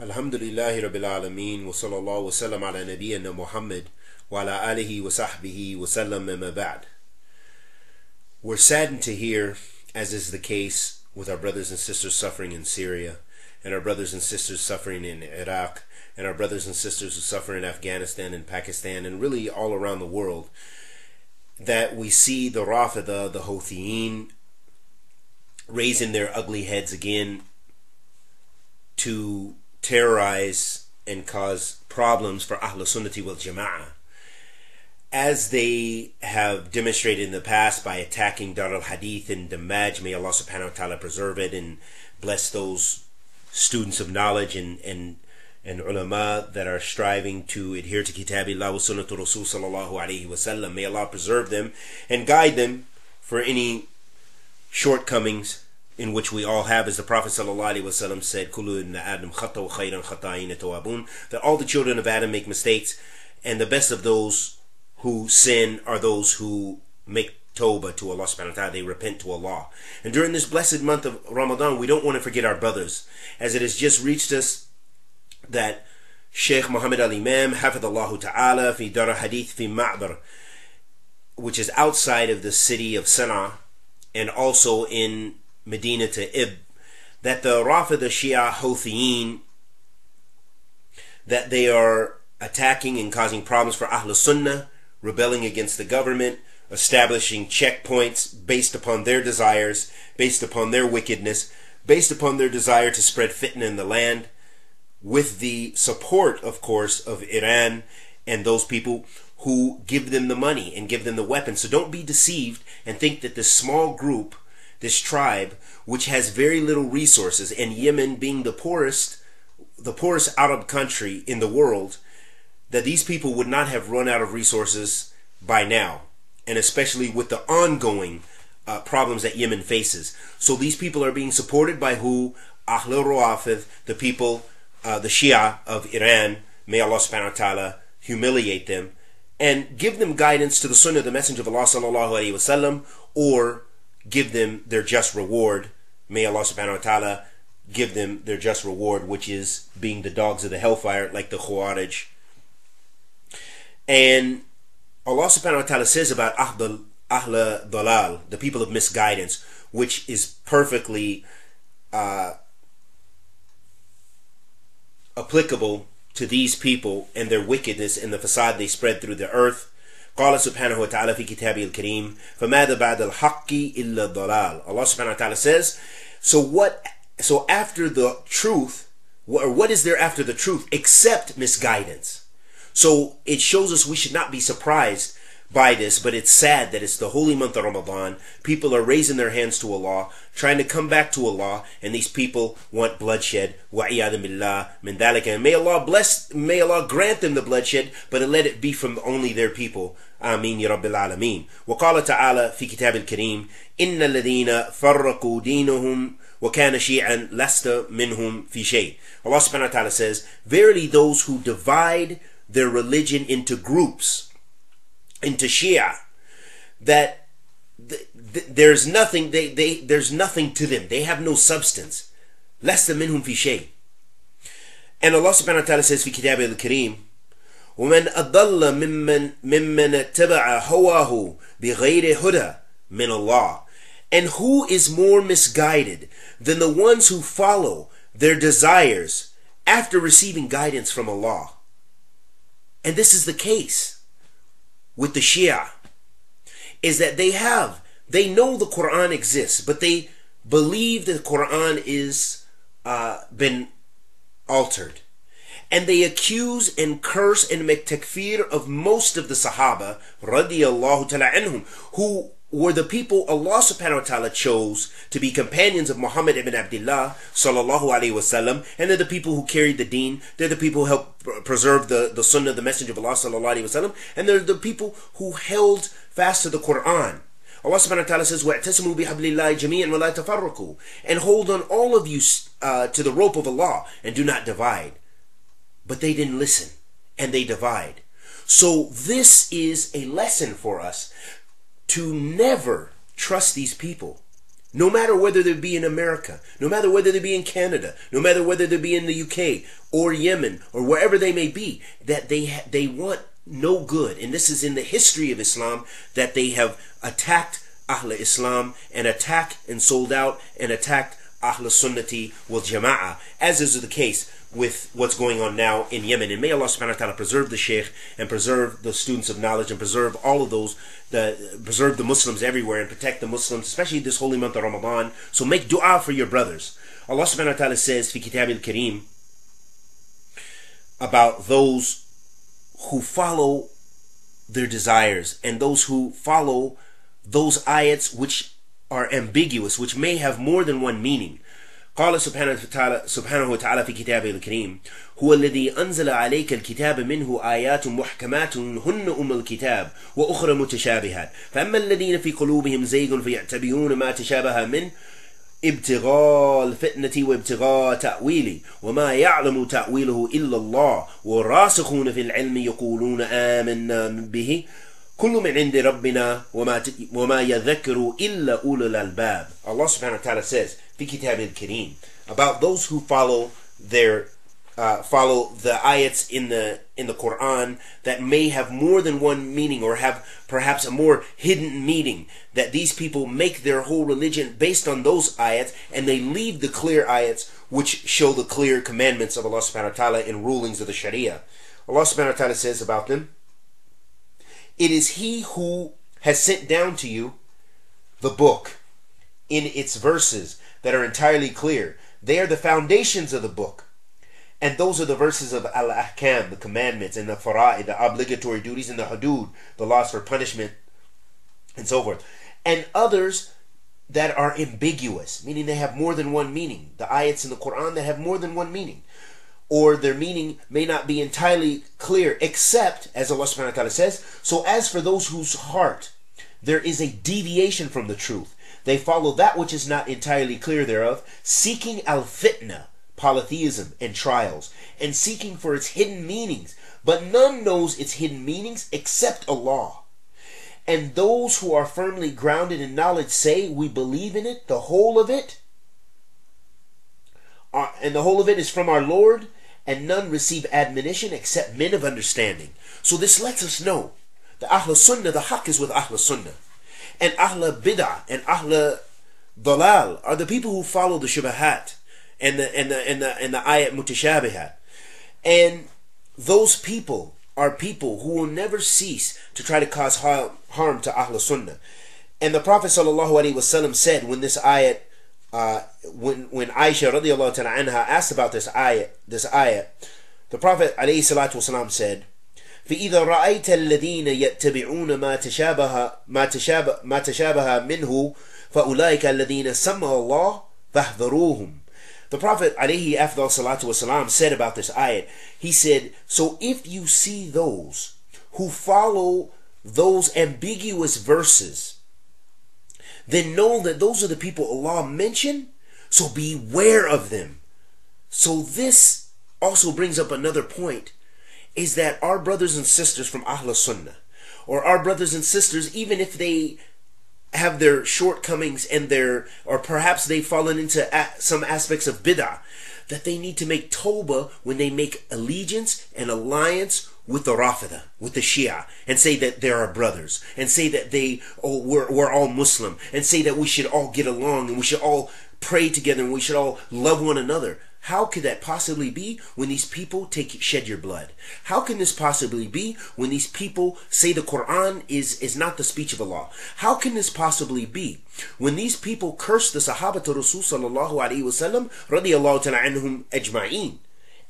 Alhamdulillahi Rabbil Alameen wa sallallahu wa sallam ala nabiyyina Muhammad wa ala alihi wa sahbihi wa sallam ba'd. We're saddened to hear, as is the case with our brothers and sisters suffering in Syria, and our brothers and sisters suffering in Iraq, and our brothers and sisters who suffer in Afghanistan and Pakistan, and really all around the world, that we see the Rafida, the Houthiyeen, raising their ugly heads again to terrorize and cause problems for Ahl Sunnati wal Jama'ah. As they have demonstrated in the past by attacking Dar al Hadith and Damaj, may Allah subhanahu wa ta'ala preserve it and bless those students of knowledge and, and, and ulama that are striving to adhere to Kitabillah wa Sunnatul Rasul sallallahu alayhi wasallam. May Allah preserve them and guide them for any shortcomings in which we all have, as the Prophet ﷺ said, Kulu Adam that all the children of Adam make mistakes, and the best of those who sin are those who make tawbah to Allah subhanahu wa ta'ala, they repent to Allah. And during this blessed month of Ramadan, we don't want to forget our brothers, as it has just reached us that Sheikh Muhammad Al Imam, Hafidallahu Ta'ala, fi Dar Hadith fi Ma'bar, which is outside of the city of Sana'a, and also in Medina to Ib, that the Rafida Shia Houthiyeen, that they are attacking and causing problems for Ahl Sunnah, rebelling against the government, establishing checkpoints based upon their desires, based upon their wickedness, based upon their desire to spread fitna in the land, with the support, of course, of Iran and those people who give them the money and give them the weapons. So don't be deceived and think that this small group this tribe, which has very little resources, and Yemen being the poorest, the poorest Arab country in the world, that these people would not have run out of resources by now, and especially with the ongoing uh, problems that Yemen faces. So these people are being supported by who? Ahl Rawafid, the people, uh, the Shia of Iran. May Allah subhanahu wa ta'ala humiliate them and give them guidance to the Sunnah the Messenger of Allah sallallahu alaihi wasallam, or give them their just reward. May Allah subhanahu wa ta'ala give them their just reward, which is being the dogs of the hellfire, like the Khawarij. And Allah subhanahu wa ta'ala says about Ahl Ahla Dalal, the people of misguidance, which is perfectly uh, applicable to these people and their wickedness and the fasad they spread through the earth. قال سبحانه وتعالى في كتابه الكريم فماذا بعد الحق إلا الضلال Allah subhanahu wa ta'ala says so what so after the truth or what is there after the truth except misguidance so it shows us we should not be surprised by this, but it's sad that it's the holy month of Ramadan. People are raising their hands to Allah, trying to come back to Allah, and these people want bloodshed. billah min And may Allah bless, may Allah grant them the bloodshed, but let it be from only their people. آمين يا رب العالمين وقال تعالى في كتاب الكريم إن الذين فرقوا دينهم وكان شيعا لست منهم في شيء Allah subhanahu wa ta'ala says Verily those who divide their religion into groups into Shia that th th there's nothing they, they there's nothing to them. They have no substance. Lasta minhum fi shay. And Allah subhanahu wa ta'ala says في كتابه الكريم ومن أضل ممن ممن اتبع هواه بغير هدى من الله and who is more misguided than the ones who follow their desires after receiving guidance from Allah and this is the case with the Shia is that they have they know the Quran exists but they believe that the Quran is uh, been altered and they accuse and curse and make takfir of most of the Sahaba radiallahu ta'ala anhum who were the people Allah subhanahu wa ta'ala chose to be companions of Muhammad ibn Abdullah sallallahu alayhi wasallam and they're the people who carried the deen they're the people who helped preserve the, the sunnah of the messenger of Allah sallallahu alayhi wasallam and they're the people who held fast to the Quran Allah subhanahu wa ta'ala says وَاعْتَسِمُوا بِحَبْلِ اللَّهِ جَمِيعًا وَلَا تَفَرَّقُوا and hold on all of you uh, to the rope of Allah and do not divide but they didn't listen and they divide. So this is a lesson for us to never trust these people. no matter whether they be in America, no matter whether they be in Canada, no matter whether they be in the UK or Yemen or wherever they may be, that they they want no good. And this is in the history of Islam that they have attacked Ahl Islam and attacked and sold out and attacked Ahl Sunnati wal Jama'ah, as is the case with what's going on now in Yemen. And may Allah subhanahu wa ta'ala preserve the Sheikh and preserve the students of knowledge and preserve all of those, the, preserve the Muslims everywhere and protect the Muslims, especially this holy month of Ramadan. So make dua for your brothers. Allah subhanahu wa ta'ala says, Fi Kitab al-Kareem, about those who follow their desires and those who follow those ayats which are ambiguous, which may have more than one meaning. قال سبحانه وتعالى, في كتابه الكريم هو الذي أنزل عليك الكتاب منه آيات محكمات هن أم الكتاب وأخرى متشابهات فأما الذين في قلوبهم زيغ فيعتبرون ما تشابه منه ابتغاء الفتنة وابتغاء تأويله وما يعلم تأويله إلا الله والراسخون في العلم يقولون آمنا به كل من عند ربنا وما وما يذكر إلا أولو الألباب Allah subhanahu wa ta'ala says في كتاب الكريم about those who follow their uh, follow the ayats in the in the Quran that may have more than one meaning or have perhaps a more hidden meaning that these people make their whole religion based on those ayats and they leave the clear ayats which show the clear commandments of Allah subhanahu wa ta'ala and rulings of the Sharia. Allah subhanahu wa ta'ala says about them, it is He who has sent down to you the book in its verses that are entirely clear. They are the foundations of the book. And those are the verses of Al Ahkam, the commandments, and the Fara'id, the obligatory duties, and the Hudud, the laws for punishment, and so forth. And others that are ambiguous, meaning they have more than one meaning. The ayats in the Quran that have more than one meaning. Or their meaning may not be entirely clear, except, as Allah subhanahu wa ta'ala says, so as for those whose heart there is a deviation from the truth, they follow that which is not entirely clear thereof, seeking al fitna polytheism, and trials, and seeking for its hidden meanings, but none knows its hidden meanings except Allah. And those who are firmly grounded in knowledge say, We believe in it, the whole of it, are, and the whole of it is from our Lord, and none receive admonition except men of understanding. So this lets us know the Ahl Sunnah, the Haqq is with Ahl Sunnah. And Ahl Bid'ah and Ahl Dalal are the people who follow the Shubahat and the and the and the and the ayat mutashabihat. And those people are people who will never cease to try to cause harm, to Ahl Sunnah. And the Prophet wasallam said when this ayat, uh, when when Aisha radiallahu ta'ala anha asked about this ayat, this ayat, the Prophet alayhi salatu wasallam said, فإذا رأيت الذين يتبعون ما تشابه ما تشابه ما تشابه منه فأولئك الذين سمى الله فاحذروهم the Prophet alayhi afdal salatu wasalam said about this ayat, he said, So if you see those who follow those ambiguous verses, then know that those are the people Allah mentioned, so beware of them. So this also brings up another point, is that our brothers and sisters from Ahl Sunnah, or our brothers and sisters, even if they have their shortcomings and their, or perhaps they've fallen into some aspects of bid'ah, that they need to make tawbah when they make allegiance and alliance with the Rafida, with the Shia, and say that they're our brothers, and say that they, oh, we're, we're all Muslim, and say that we should all get along, and we should all pray together, and we should all love one another. How could that possibly be when these people take shed your blood? How can this possibly be when these people say the Quran is, is not the speech of Allah? How can this possibly be when these people curse the Sahaba to Rasul sallallahu radiallahu ta'ala anhum ajma'een?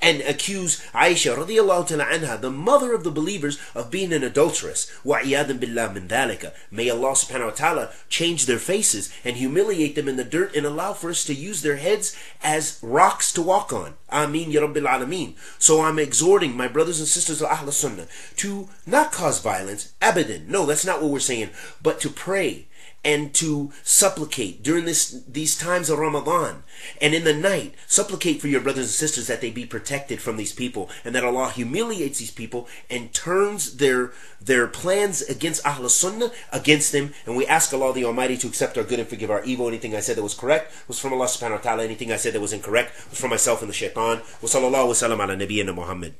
and accuse Aisha radiallahu ta'ala anha, the mother of the believers, of being an adulteress. وَعِيَاذًا بِاللَّهِ مِنْ ذَلِكَ May Allah subhanahu wa ta'ala change their faces and humiliate them in the dirt and allow for us to use their heads as rocks to walk on. Ameen Ya Rabbil Alameen. So I'm exhorting my brothers and sisters of Ahl Sunnah to not cause violence, abadan. No, that's not what we're saying. But to pray and to supplicate during this these times of Ramadan. And in the night supplicate for your brothers and sisters that they be protected from these people and that Allah humiliates these people and turns their their plans against Ahl Sunnah against them. And we ask Allah the Almighty to accept our good and forgive our evil. Anything I said that was correct was from Allah subhanahu wa ta'ala. Anything I said that was incorrect was from myself and the shaitan. Wa sallallahu wa sallam ala nabiyyina Muhammad